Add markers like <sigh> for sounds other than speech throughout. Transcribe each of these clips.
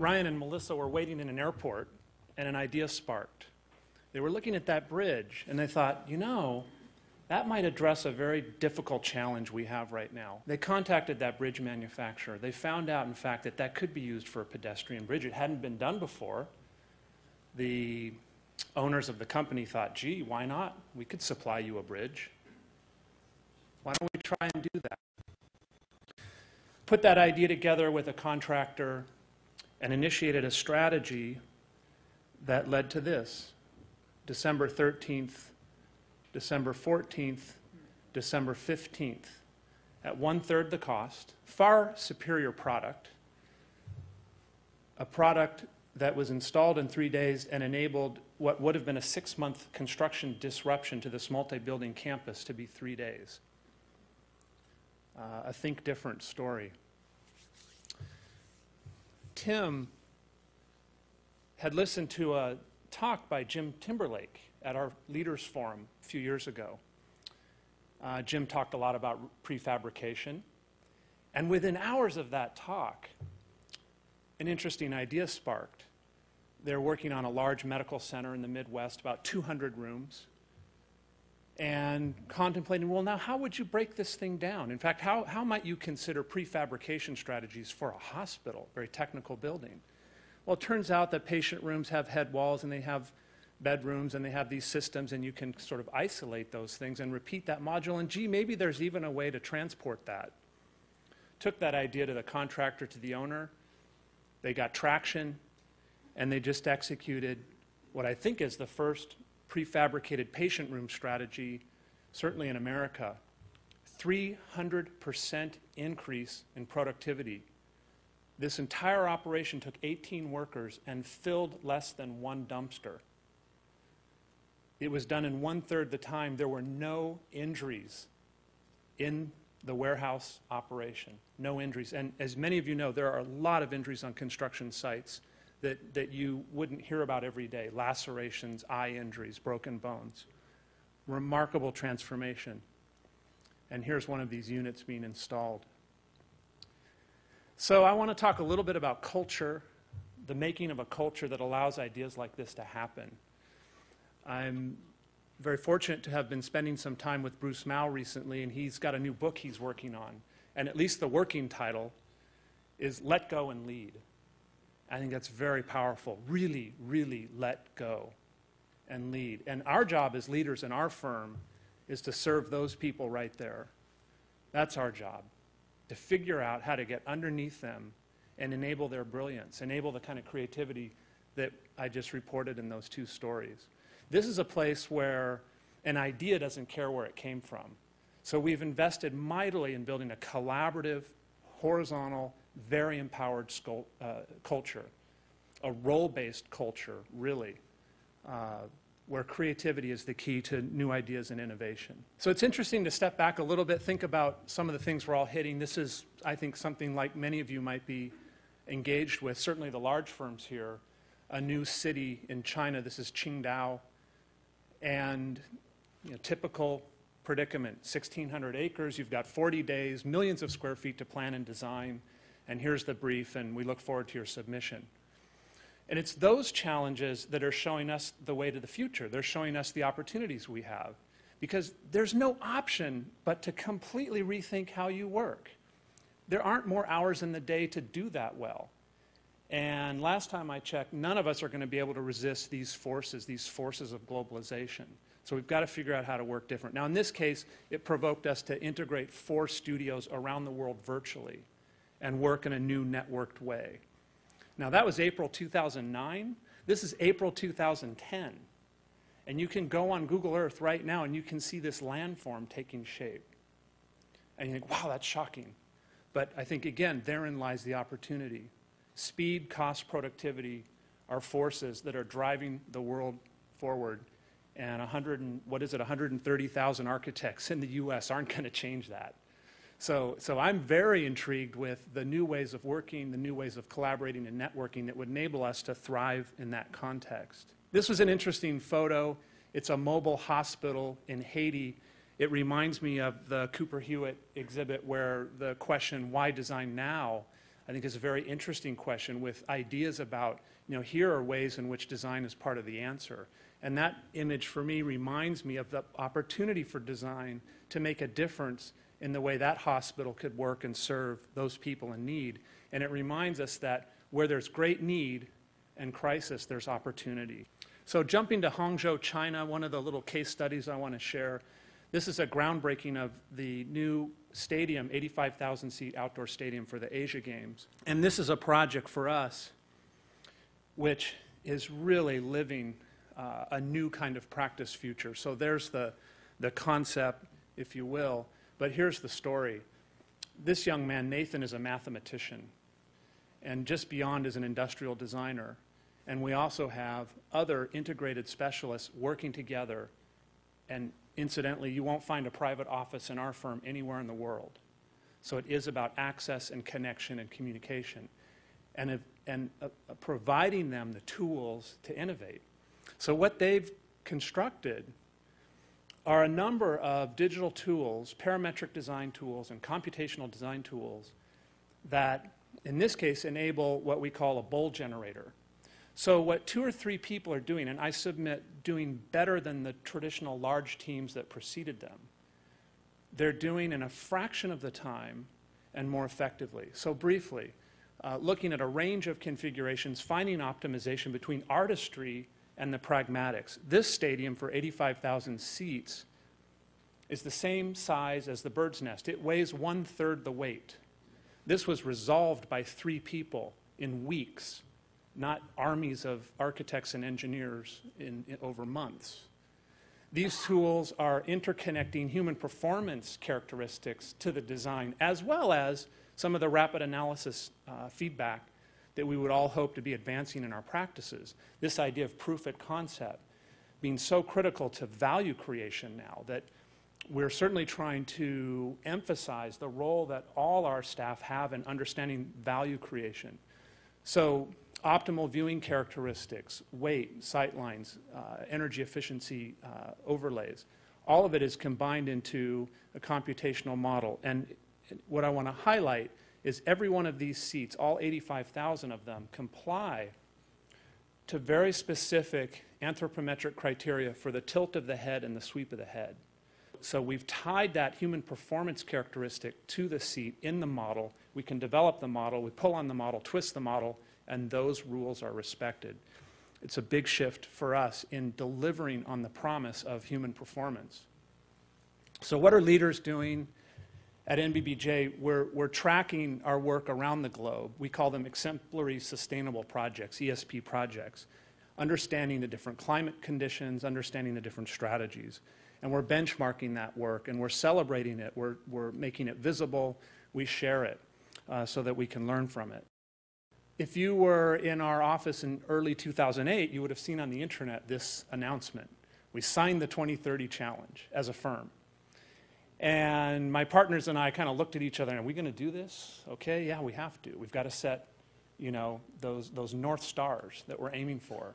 Ryan and Melissa were waiting in an airport, and an idea sparked. They were looking at that bridge, and they thought, you know, that might address a very difficult challenge we have right now. They contacted that bridge manufacturer. They found out, in fact, that that could be used for a pedestrian bridge. It hadn't been done before. The owners of the company thought, gee, why not? We could supply you a bridge. Why don't we try and do that? Put that idea together with a contractor and initiated a strategy that led to this December 13th, December 14th, December 15th. At one third the cost, far superior product, a product that was installed in three days and enabled what would have been a six month construction disruption to this multi building campus to be three days. Uh, a think different story. Tim had listened to a talk by Jim Timberlake at our Leaders Forum a few years ago. Uh, Jim talked a lot about prefabrication. And within hours of that talk, an interesting idea sparked. They're working on a large medical center in the Midwest, about 200 rooms, and contemplating well, now, how would you break this thing down? In fact, how, how might you consider prefabrication strategies for a hospital, very technical building? Well, it turns out that patient rooms have head walls and they have bedrooms and they have these systems, and you can sort of isolate those things and repeat that module. And gee, maybe there's even a way to transport that. Took that idea to the contractor, to the owner. They got traction, and they just executed what I think is the first prefabricated patient room strategy, certainly in America. 300% increase in productivity. This entire operation took 18 workers and filled less than one dumpster. It was done in one third the time. There were no injuries in the warehouse operation. No injuries. And as many of you know, there are a lot of injuries on construction sites that, that you wouldn't hear about every day lacerations, eye injuries, broken bones. Remarkable transformation. And here's one of these units being installed. So, I want to talk a little bit about culture, the making of a culture that allows ideas like this to happen. I'm very fortunate to have been spending some time with Bruce Mau recently, and he's got a new book he's working on. And at least the working title is Let Go and Lead. I think that's very powerful. Really, really let go and lead. And our job as leaders in our firm is to serve those people right there. That's our job, to figure out how to get underneath them and enable their brilliance, enable the kind of creativity that I just reported in those two stories. This is a place where an idea doesn't care where it came from. So we've invested mightily in building a collaborative, horizontal, very empowered uh, culture, a role based culture, really, uh, where creativity is the key to new ideas and innovation. So it's interesting to step back a little bit, think about some of the things we're all hitting. This is, I think, something like many of you might be engaged with, certainly the large firms here. A new city in China, this is Qingdao, and you know, typical predicament 1,600 acres, you've got 40 days, millions of square feet to plan and design, and here's the brief, and we look forward to your submission. And it's those challenges that are showing us the way to the future. They're showing us the opportunities we have. Because there's no option but to completely rethink how you work. There aren't more hours in the day to do that well. And last time I checked, none of us are going to be able to resist these forces, these forces of globalization. So we've got to figure out how to work different. Now, in this case, it provoked us to integrate four studios around the world virtually and work in a new networked way. Now, that was April 2009. This is April 2010. And you can go on Google Earth right now and you can see this landform taking shape. And you think, wow, that's shocking. But I think, again, therein lies the opportunity. Speed, cost, productivity are forces that are driving the world forward. And 100 and, what is it, 130,000 architects in the US aren't going to change that. So, so I'm very intrigued with the new ways of working, the new ways of collaborating and networking that would enable us to thrive in that context. This was an interesting photo. It's a mobile hospital in Haiti. It reminds me of the Cooper Hewitt exhibit where the question, why design now? I think is a very interesting question with ideas about, you know, here are ways in which design is part of the answer. And that image for me reminds me of the opportunity for design to make a difference in the way that hospital could work and serve those people in need. And it reminds us that where there's great need and crisis, there's opportunity. So jumping to Hangzhou, China, one of the little case studies I want to share. This is a groundbreaking of the new stadium, 85,000 seat outdoor stadium for the Asia Games. And this is a project for us which is really living uh, a new kind of practice future. So there's the, the concept, if you will. But here's the story. This young man, Nathan, is a mathematician, and just beyond is an industrial designer. And we also have other integrated specialists working together and Incidentally, you won't find a private office in our firm anywhere in the world. So it is about access and connection and communication and, and uh, uh, providing them the tools to innovate. So what they've constructed are a number of digital tools, parametric design tools, and computational design tools that, in this case, enable what we call a bowl generator. So what two or three people are doing, and I submit doing better than the traditional large teams that preceded them, they're doing in a fraction of the time and more effectively. So briefly, uh, looking at a range of configurations, finding optimization between artistry and the pragmatics. This stadium for 85,000 seats is the same size as the bird's nest. It weighs one third the weight. This was resolved by three people in weeks not armies of architects and engineers in, in, over months. These tools are interconnecting human performance characteristics to the design, as well as some of the rapid analysis uh, feedback that we would all hope to be advancing in our practices. This idea of proof at concept being so critical to value creation now that we're certainly trying to emphasize the role that all our staff have in understanding value creation. So optimal viewing characteristics, weight, sight lines, uh, energy efficiency uh, overlays. All of it is combined into a computational model. And what I want to highlight is every one of these seats, all 85,000 of them, comply to very specific anthropometric criteria for the tilt of the head and the sweep of the head. So we've tied that human performance characteristic to the seat in the model. We can develop the model, we pull on the model, twist the model, and those rules are respected. It's a big shift for us in delivering on the promise of human performance. So, what are leaders doing at NBBJ? We're, we're tracking our work around the globe. We call them exemplary sustainable projects, ESP projects, understanding the different climate conditions, understanding the different strategies. And we're benchmarking that work and we're celebrating it, we're, we're making it visible, we share it uh, so that we can learn from it. If you were in our office in early 2008, you would have seen on the internet this announcement. We signed the 2030 challenge as a firm. And my partners and I kind of looked at each other, and are we going to do this? Okay, yeah, we have to. We've got to set, you know, those, those north stars that we're aiming for.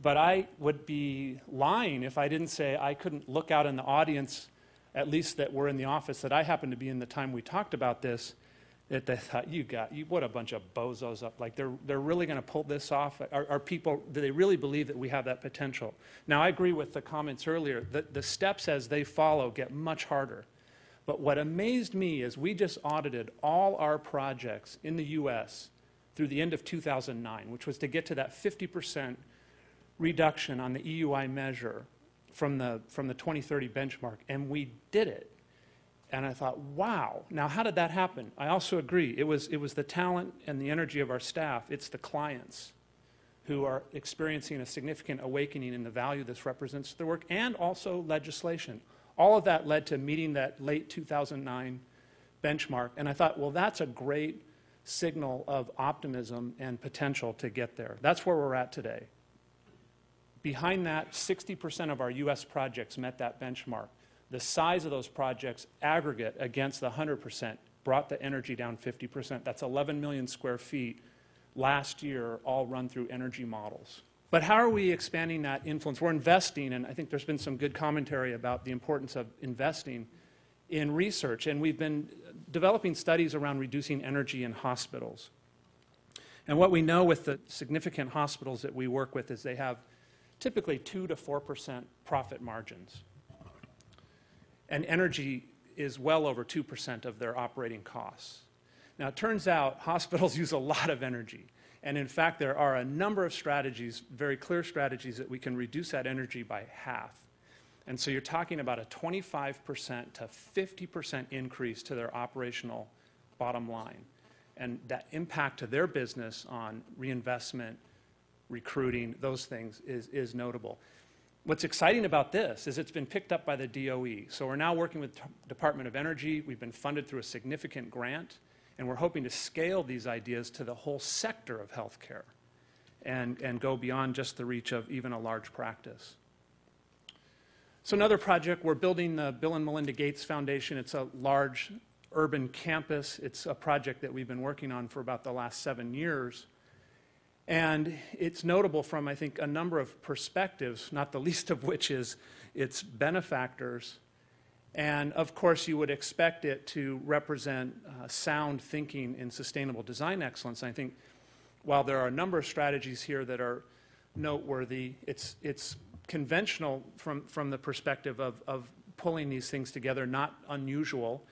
But I would be lying if I didn't say I couldn't look out in the audience, at least that were in the office that I happened to be in the time we talked about this, that they thought, you got, you, what a bunch of bozos up. Like, they're, they're really going to pull this off? Are, are, people, do they really believe that we have that potential? Now, I agree with the comments earlier that the steps as they follow get much harder. But what amazed me is we just audited all our projects in the U.S. through the end of 2009, which was to get to that 50% reduction on the EUI measure from the, from the 2030 benchmark, and we did it. And I thought, wow. Now, how did that happen? I also agree. It was, it was the talent and the energy of our staff. It's the clients who are experiencing a significant awakening in the value this represents to their work, and also legislation. All of that led to meeting that late 2009 benchmark. And I thought, well, that's a great signal of optimism and potential to get there. That's where we're at today. Behind that, 60% of our U.S. projects met that benchmark the size of those projects aggregate against the 100% brought the energy down 50%. That's 11 million square feet last year, all run through energy models. But how are we expanding that influence? We're investing, and I think there's been some good commentary about the importance of investing in research. And we've been developing studies around reducing energy in hospitals. And what we know with the significant hospitals that we work with is they have typically 2 to 4% profit margins. And energy is well over 2% of their operating costs. Now, it turns out <laughs> hospitals use a lot of energy. And in fact, there are a number of strategies, very clear strategies, that we can reduce that energy by half. And so you're talking about a 25% to 50% increase to their operational bottom line. And that impact to their business on reinvestment, recruiting, those things is, is notable. What's exciting about this is it's been picked up by the DOE. So we're now working with the Department of Energy. We've been funded through a significant grant, and we're hoping to scale these ideas to the whole sector of healthcare and, and go beyond just the reach of even a large practice. So another project, we're building the Bill and Melinda Gates Foundation. It's a large urban campus. It's a project that we've been working on for about the last seven years. And it's notable from, I think, a number of perspectives, not the <laughs> least of which is its benefactors. And of course, you would expect it to represent uh, sound thinking in sustainable design excellence. And I think while there are a number of strategies here that are noteworthy, it's, it's conventional from, from the perspective of, of pulling these things together, not unusual.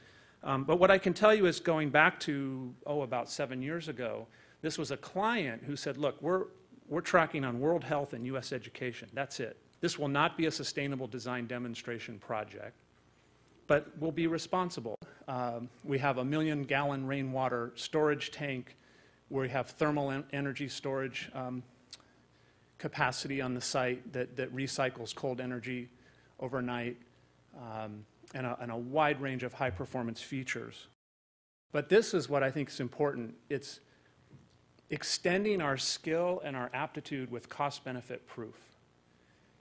Um, but what I can tell you is going back to, oh, about seven years ago, this was a client who said, look, we're, we're tracking on world health and U.S. education. That's it. This will not be a sustainable design demonstration project, but we'll be responsible. Um, we have a million gallon rainwater storage tank we have thermal en energy storage um, capacity on the site that, that recycles cold energy overnight, um, and, a, and a wide range of high performance features. But this is what I think is important. It's extending our skill and our aptitude with cost benefit proof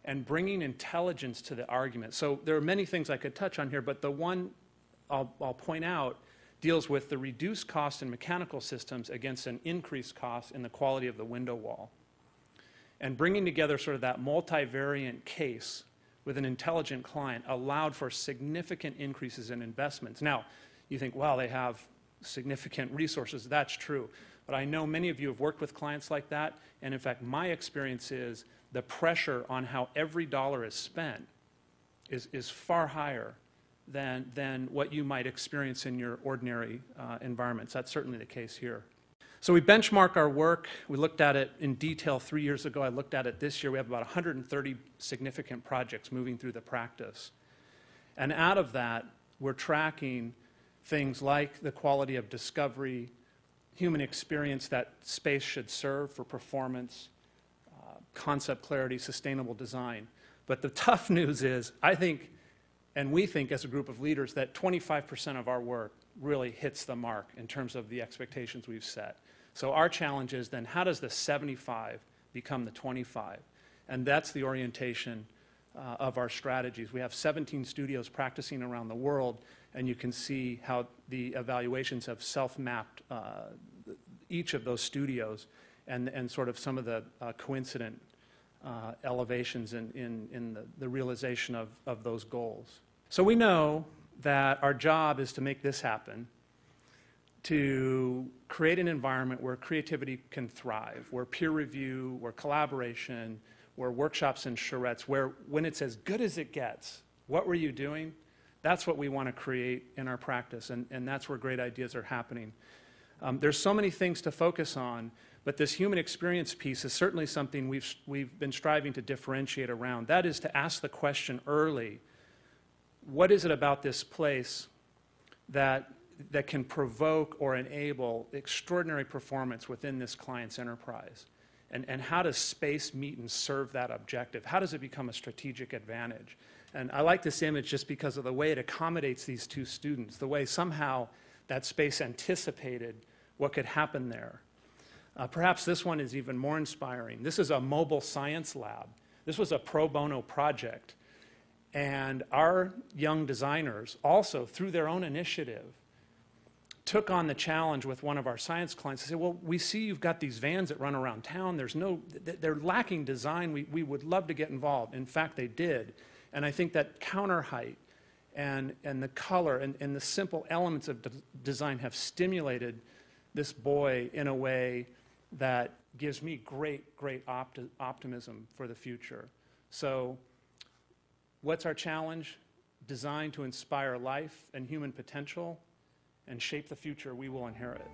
and bringing intelligence to the argument. So there are many things I could touch on here, but the one I'll, I'll point out deals with the reduced cost in mechanical systems against an increased cost in the quality of the window wall and bringing together sort of that multivariant case with an intelligent client allowed for significant increases in investments. Now, you think, well, they have significant resources. That's true. But I know many of you have worked with clients like that, and in fact, my experience is the pressure on how every dollar is spent is, is far higher than, than what you might experience in your ordinary uh, environments. That's certainly the case here. So we benchmark our work. We looked at it in detail three years ago. I looked at it this year. We have about 130 significant projects moving through the practice. And out of that, we're tracking things like the quality of discovery, human experience that space should serve for performance, uh, concept clarity, sustainable design. But the <laughs> tough news is, I think, and we think as a group of leaders, that 25% of our work really hits the mark in terms of the expectations we've set. So our challenge is then how does the 75 become the 25? And that's the orientation uh, of our strategies. We have 17 studios practicing around the world, and you can see how the evaluations have self-mapped uh, each of those studios and, and sort of some of the uh, coincident uh, elevations in, in, in the, the realization of, of those goals. So we know that our job is to make this happen to create an environment where creativity can thrive, where peer review, where collaboration, where workshops and charrettes, where when it's as good as it gets, what were you doing? That's what we want to create in our practice, and, and that's where great ideas are happening. Um, there's so many things to focus on, but this human experience piece is certainly something we've, we've been striving to differentiate around. That is to ask the question early what is it about this place that that can provoke or enable extraordinary performance within this client's enterprise? And, and how does space meet and serve that objective? How does it become a strategic advantage? And I like this image just because of the way it accommodates these two students, the way somehow that space anticipated what could happen there. Uh, perhaps this one is even more inspiring. This is a mobile science lab. This was a pro bono project. And our young designers also, through their own initiative, took on the challenge with one of our science clients. They said, well, we see you've got these vans that run around town. There's no, they're lacking design. We, we would love to get involved. In fact, they did. And I think that counter height and, and the color and, and the simple elements of de- design have stimulated this boy in a way that gives me great, great opti- optimism for the future. So, what's our challenge? Design to inspire life and human potential and shape the future we will inherit.